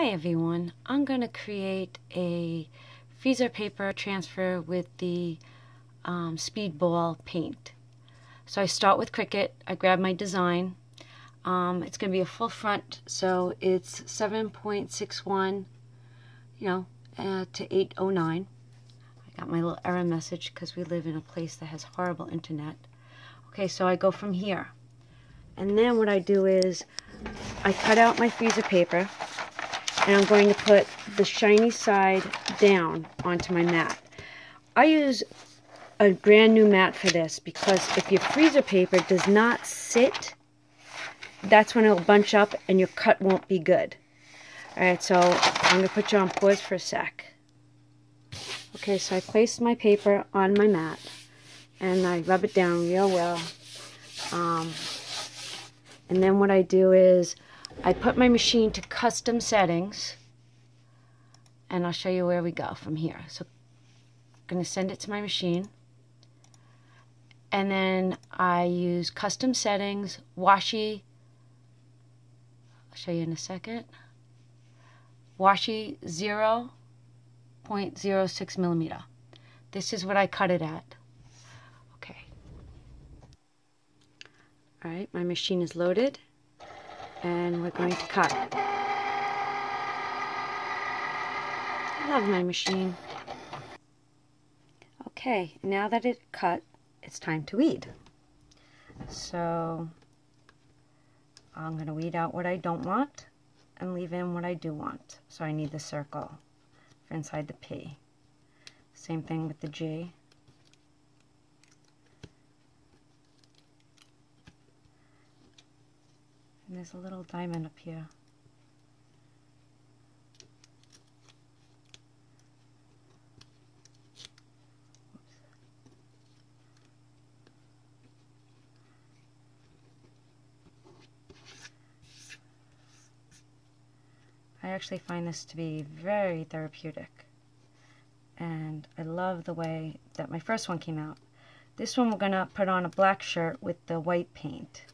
Hi everyone, I'm going to create a freezer paper transfer with the um, Speedball paint. So I start with Cricut, I grab my design, um, it's going to be a full front so it's 7.61 you know uh, to 809. I got my little error message because we live in a place that has horrible internet. Okay so I go from here and then what I do is I cut out my freezer paper and I'm going to put the shiny side down onto my mat. I use a brand new mat for this because if your freezer paper does not sit, that's when it'll bunch up and your cut won't be good. Alright, so I'm going to put you on pause for a sec. Okay, so I placed my paper on my mat and I rub it down real well. Um, and then what I do is I put my machine to custom settings and I'll show you where we go from here. So I'm going to send it to my machine and then I use custom settings, washi, I'll show you in a second, washi 0 0.06 millimeter. This is what I cut it at. Okay. Alright, my machine is loaded and we're going to cut. I love my machine. Okay, now that it cut, it's time to weed. So I'm going to weed out what I don't want and leave in what I do want. So I need the circle for inside the P. Same thing with the G. And there's a little diamond up here. I actually find this to be very therapeutic. And I love the way that my first one came out. This one we're going to put on a black shirt with the white paint.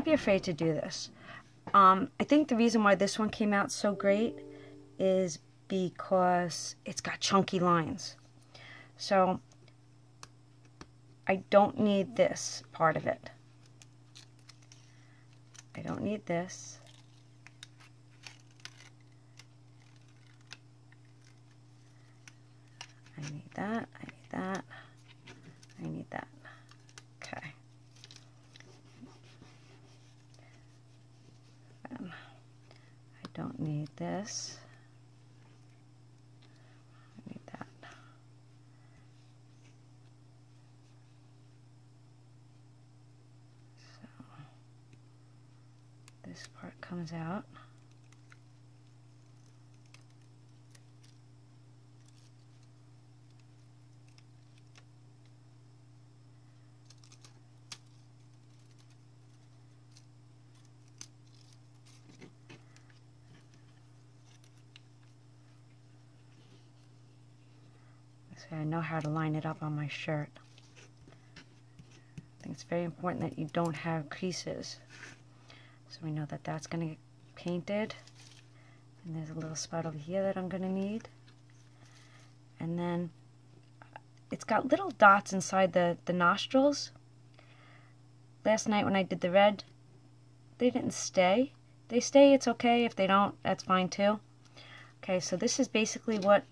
Don't be afraid to do this. Um, I think the reason why this one came out so great is because it's got chunky lines. So I don't need this part of it. I don't need this. I need that, I need that, I need that. Okay. Then I don't need this. I need that. So this part comes out. So I know how to line it up on my shirt. I think it's very important that you don't have creases. So we know that that's going to get painted. And there's a little spot over here that I'm going to need. And then uh, it's got little dots inside the, the nostrils. Last night when I did the red, they didn't stay. They stay, it's okay. If they don't, that's fine too. Okay, so this is basically what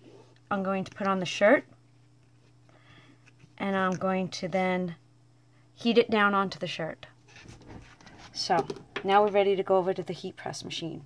I'm going to put on the shirt and I'm going to then heat it down onto the shirt. So now we're ready to go over to the heat press machine.